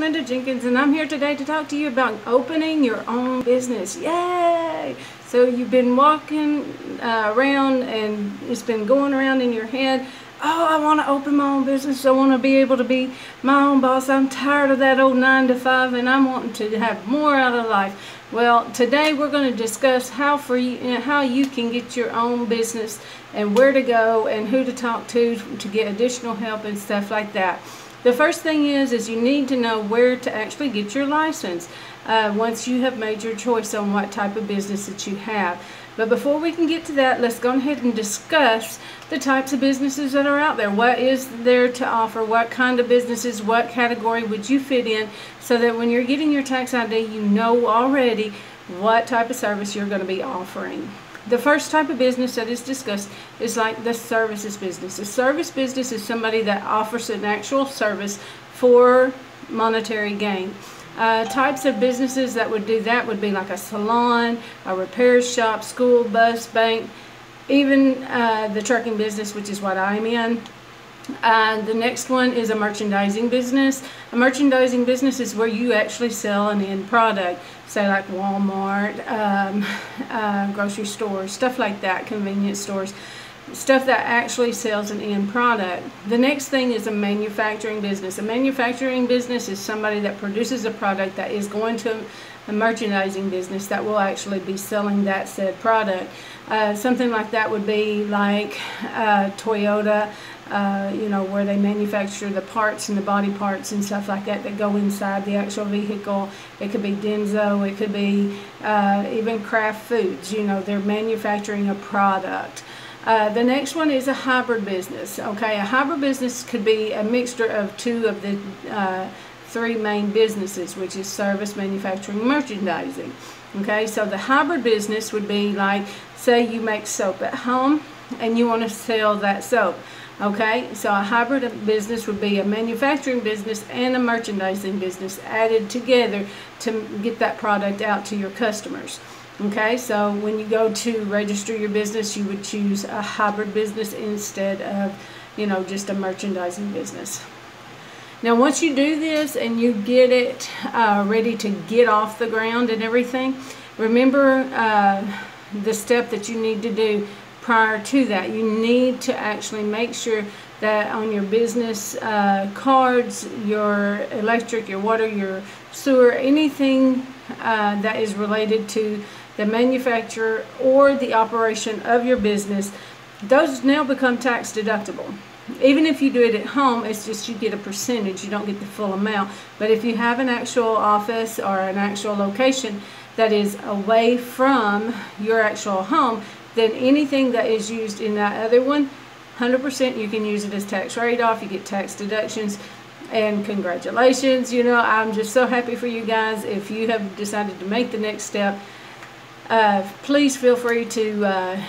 Minda Jenkins, and I'm here today to talk to you about opening your own business. Yay! So you've been walking uh, around and it's been going around in your head. Oh, I want to open my own business. I want to be able to be my own boss. I'm tired of that old nine to five and I'm wanting to have more out of life. Well, today we're going to discuss how for you, how you can get your own business and where to go and who to talk to to get additional help and stuff like that. The first thing is, is you need to know where to actually get your license uh, once you have made your choice on what type of business that you have. But before we can get to that, let's go ahead and discuss the types of businesses that are out there. What is there to offer? What kind of businesses? What category would you fit in? So that when you're getting your tax ID, you know already what type of service you're going to be offering. The first type of business that is discussed is like the services business. A service business is somebody that offers an actual service for monetary gain. Uh, types of businesses that would do that would be like a salon, a repair shop, school, bus, bank, even uh, the trucking business, which is what I'm in. Uh, the next one is a merchandising business. A merchandising business is where you actually sell an end product, say like Walmart, um, uh, grocery stores, stuff like that, convenience stores, stuff that actually sells an end product. The next thing is a manufacturing business. A manufacturing business is somebody that produces a product that is going to a merchandising business that will actually be selling that said product. Uh, something like that would be like uh, Toyota, uh, you know, where they manufacture the parts and the body parts and stuff like that that go inside the actual vehicle. It could be Denso, it could be uh, even Kraft Foods, you know, they're manufacturing a product. Uh, the next one is a hybrid business. Okay, a hybrid business could be a mixture of two of the uh, three main businesses, which is service, manufacturing, merchandising. Okay, so the hybrid business would be like, say you make soap at home and you want to sell that soap. Okay, so a hybrid business would be a manufacturing business and a merchandising business added together to get that product out to your customers. Okay, so when you go to register your business, you would choose a hybrid business instead of, you know, just a merchandising business. Now, once you do this and you get it uh, ready to get off the ground and everything, remember uh, the step that you need to do prior to that. You need to actually make sure that on your business uh, cards, your electric, your water, your sewer, anything uh, that is related to the manufacturer or the operation of your business, those now become tax deductible. Even if you do it at home, it's just you get a percentage, you don't get the full amount. But if you have an actual office or an actual location that is away from your actual home, then anything that is used in that other one, 100% you can use it as tax write-off, you get tax deductions, and congratulations, you know, I'm just so happy for you guys. If you have decided to make the next step, uh, please feel free to uh,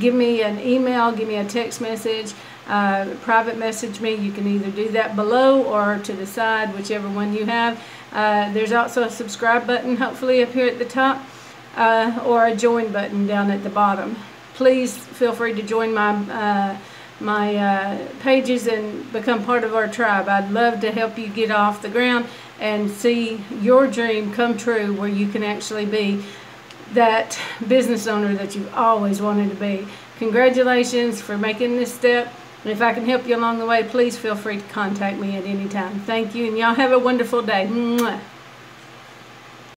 give me an email, give me a text message, uh, private message me. You can either do that below or to the side, whichever one you have. Uh, there's also a subscribe button, hopefully up here at the top uh, or a join button down at the bottom. Please feel free to join my uh, my uh, pages and become part of our tribe. I'd love to help you get off the ground and see your dream come true where you can actually be that business owner that you've always wanted to be. Congratulations for making this step. And if I can help you along the way, please feel free to contact me at any time. Thank you, and y'all have a wonderful day. Mwah.